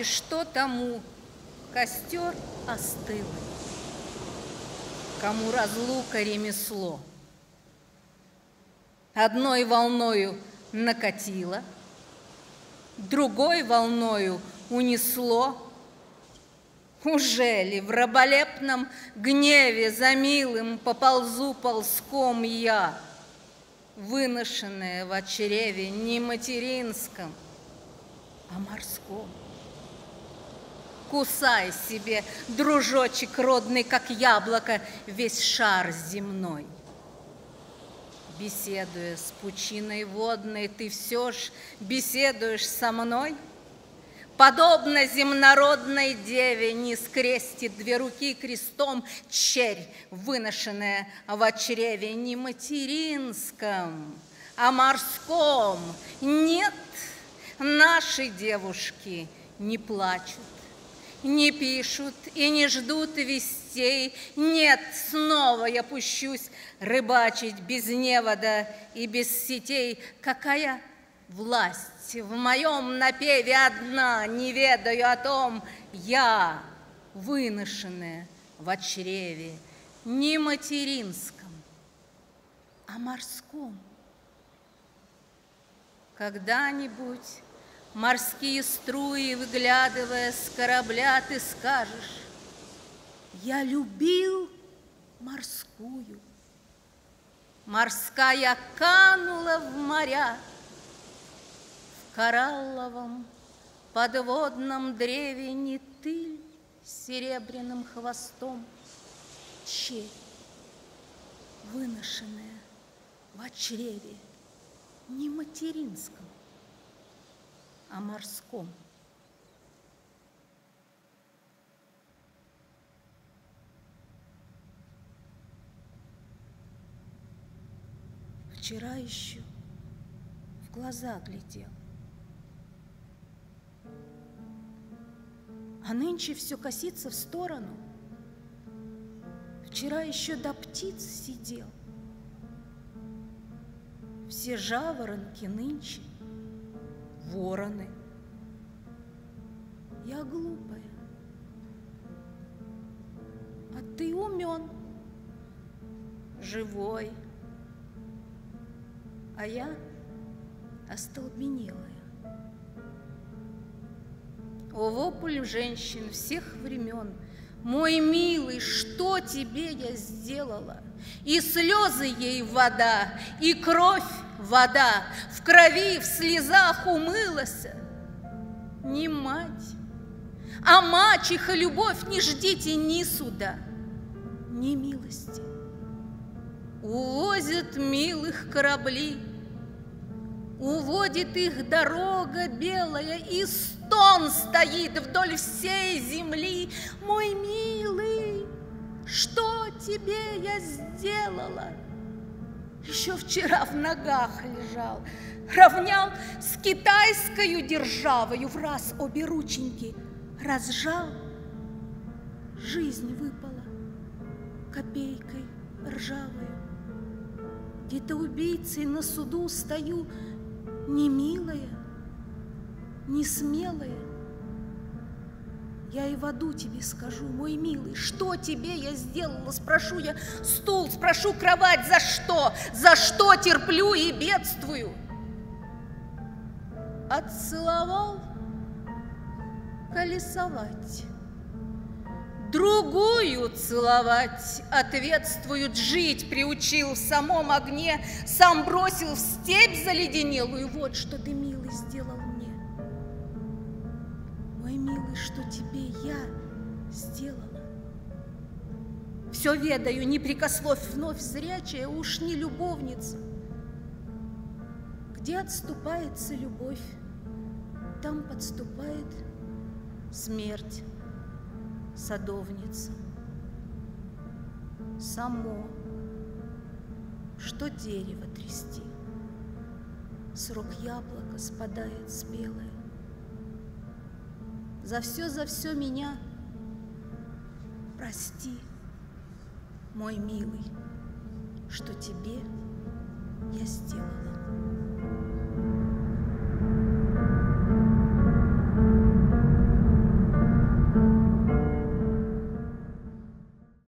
И что тому? Костер остыл. Кому разлука ремесло. Одной волною накатило, другой волною унесло. Уже ли в раболепном гневе за милым поползу ползком я, выношенная в чреве не материнском, а морском? Кусай себе, дружочек родный, как яблоко, весь шар земной. Беседуя с пучиной водной, ты все ж беседуешь со мной? Подобно земнородной деве не скрестит две руки крестом черь, выношенная в чреве не материнском, а морском. Нет, наши девушки не плачут, не пишут и не ждут вестей. Нет, снова я пущусь рыбачить без невода и без сетей. Какая власть в моем напеве одна, не ведаю о том, я, выношенная в чреве, не материнском, а морском. Когда-нибудь морские струи, выглядывая с корабля, ты скажешь, я любил морскую. Морская канула в моря, в коралловом подводном древе не ты с серебряным хвостом, черь, выношенная в чреве, не материнском, о морском. Вчера еще в глаза глядел, а нынче все косится в сторону. Вчера еще до птиц сидел, все жаворонки нынче вороны. Я глупая, а ты умен, живой, а я остолбенелая. О, вопль женщин всех времен, мой милый, что тебе я сделала? И слезы ей вода, и кровь вода, в крови, в слезах умылась. Не мать, а мачеха любовь не ждите ни суда, ни милости. Увозят милых корабли, уводит их дорога белая, и стон стоит вдоль всей земли. Тебе я сделала? Еще вчера в ногах лежал, равнял с китайскою державою, в раз обе рученьки разжал. Жизнь выпала копейкой ржавою. Где-то убийцей на суду стою, не милая, не смелая, я и в аду тебе скажу, мой милый, что тебе я сделала? Спрошу я стул, спрошу кровать, за что? За что терплю и бедствую? Отцеловал колесовать, другую целовать, ответствуют, жить приучил в самом огне, сам бросил в степь заледенелую. Вот что ты, милый, сделал что тебе я сделала. Все ведаю, не прикословь вновь зрячая, уж не любовница. Где отступается любовь, там подступает смерть, садовница. Само, что дерево трясти, срок яблока спадает спелое. За все, за все меня прости, мой милый, что тебе я сделала.